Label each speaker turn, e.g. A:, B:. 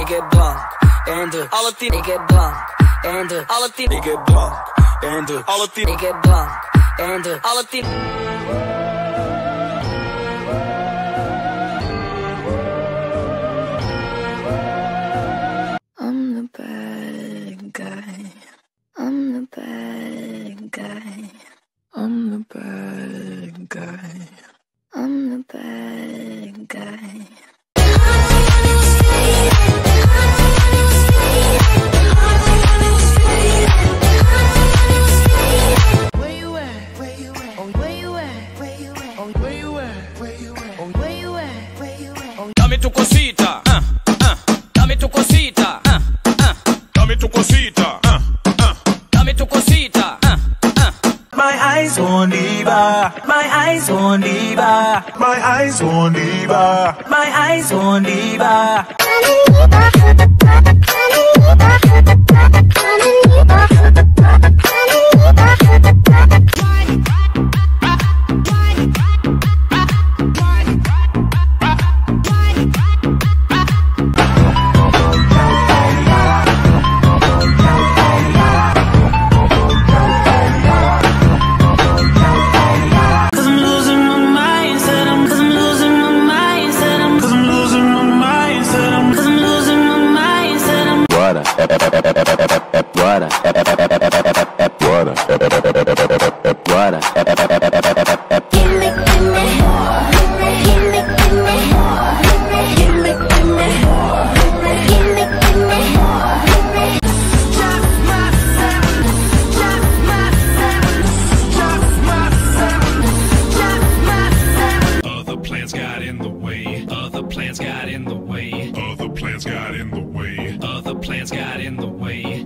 A: Ik heb drank en drugs. Uh, Alle tien. Ik heb drank en drugs. Uh, Alle tien. Ik heb drank en drugs. Uh, Alle tien. Ik heb drank en drugs. Alle tien.
B: I'm the bad guy. I'm the bad guy. I'm the bad guy. I'm the bad guy.
C: Dame tu cosita, ah, ah. Dame tu cosita, ah, ah. Dame tu cosita, ah, ah. Dame tu cosita, ah, ah.
D: My eyes on Diva. My eyes on Diva. My eyes on Diva. My eyes on Diva.
C: Other plans got in the way. Other plans got in the way. The. Plans got in the way.